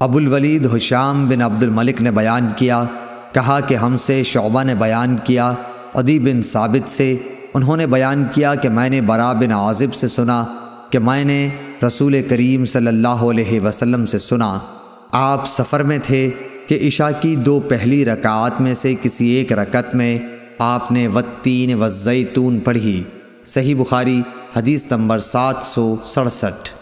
अबुल वलीद हुशाम बिन अब्दुल मलिक ने बयान किया, कहा कि हमसे शोबा ने बयान किया अदी बिन साबित से। उन्होंने बयान किया कि मैंने बरा बिन आज़िब से सुना, कि मैंने रसूल करीम सल्लल्लाहु अलैहि वसल्लम से सुना। आप सफ़र में थे कि इशा की दो पहली रकात में से किसी एक रकत में आपने वत्तीन वज़ैतून पढ़ी। सही बुखारी, हदीस नंबर सात सौ सड़सठ।